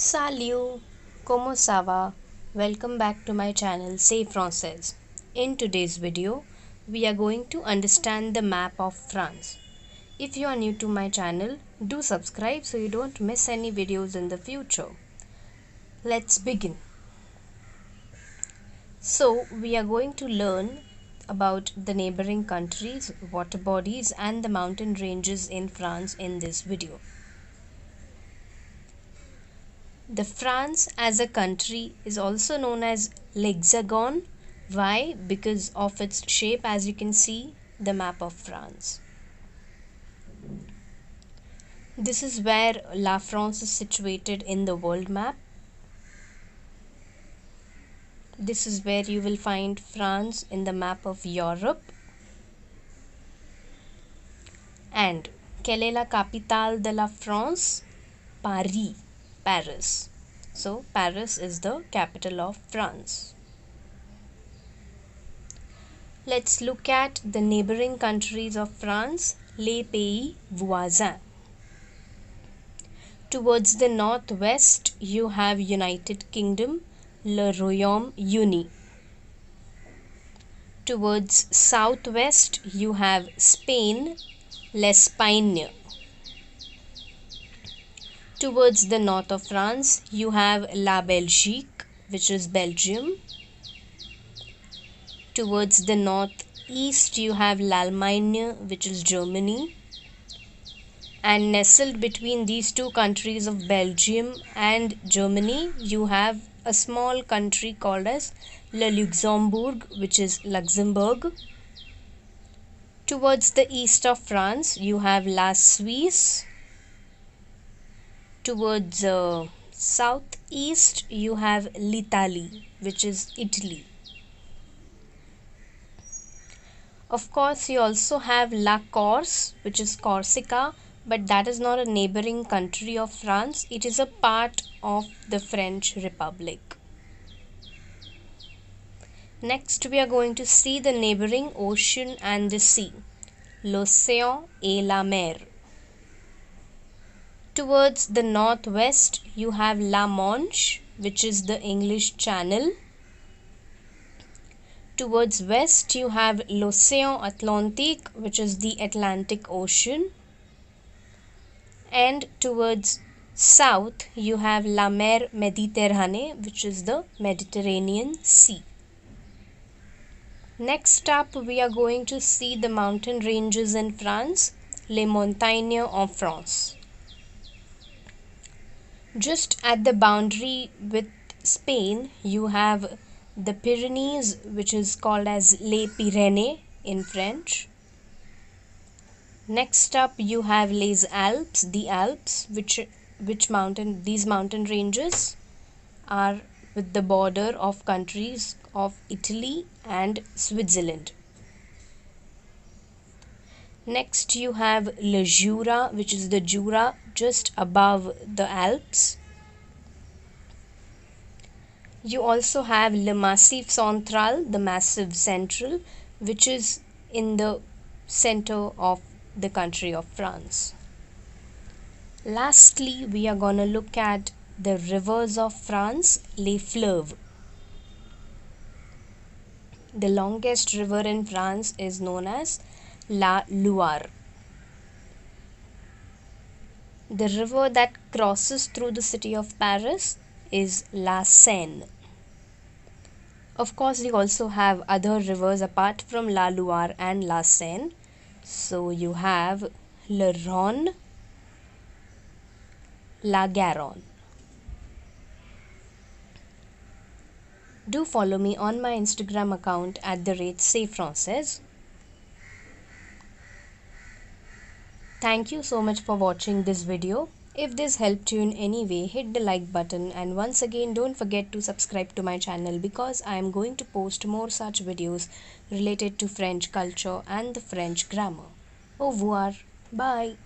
Salut, como ça va? Welcome back to my channel Say Française. In today's video, we are going to understand the map of France. If you are new to my channel, do subscribe so you don't miss any videos in the future. Let's begin. So, we are going to learn about the neighboring countries, water bodies and the mountain ranges in France in this video. The France as a country is also known as l'Hexagone. Why? Because of its shape as you can see the map of France. This is where La France is situated in the world map. This is where you will find France in the map of Europe. And quelle est la capitale de la France? Paris. Paris. So, Paris is the capital of France. Let's look at the neighboring countries of France, les pays voisins. Towards the northwest, you have United Kingdom, le Royaume Uni. Towards southwest, you have Spain, l'Espagne. Towards the north of France, you have La Belgique, which is Belgium. Towards the northeast, you have L'Allemagne, which is Germany. And nestled between these two countries of Belgium and Germany, you have a small country called as Le Luxembourg, which is Luxembourg. Towards the east of France, you have La Suisse, towards uh, southeast you have l'Italie which is Italy. Of course you also have La Corse which is Corsica but that is not a neighboring country of France. It is a part of the French Republic. Next we are going to see the neighboring ocean and the sea. L'océan et la mer Towards the northwest, you have La Manche, which is the English Channel. Towards west, you have l'Océan Atlantique, which is the Atlantic Ocean. And towards south, you have La Mer Méditerranée, which is the Mediterranean Sea. Next up, we are going to see the mountain ranges in France, Les Montagnes en France just at the boundary with Spain you have the Pyrenees which is called as Les Pyrénées in French. Next up you have Les Alpes the Alps which which mountain these mountain ranges are with the border of countries of Italy and Switzerland Next you have Le Jura which is the Jura just above the Alps. You also have Le Massif Central, the Massive Central, which is in the center of the country of France. Lastly, we are going to look at the rivers of France, les fleuves. The longest river in France is known as La Loire. The river that crosses through the city of Paris is La Seine. Of course, we also have other rivers apart from La Loire and La Seine. So you have Le Rhône, La Garonne. Do follow me on my Instagram account at the rate Say Française. Thank you so much for watching this video. If this helped you in any way, hit the like button and once again don't forget to subscribe to my channel because I am going to post more such videos related to French culture and the French grammar. Au revoir. Bye.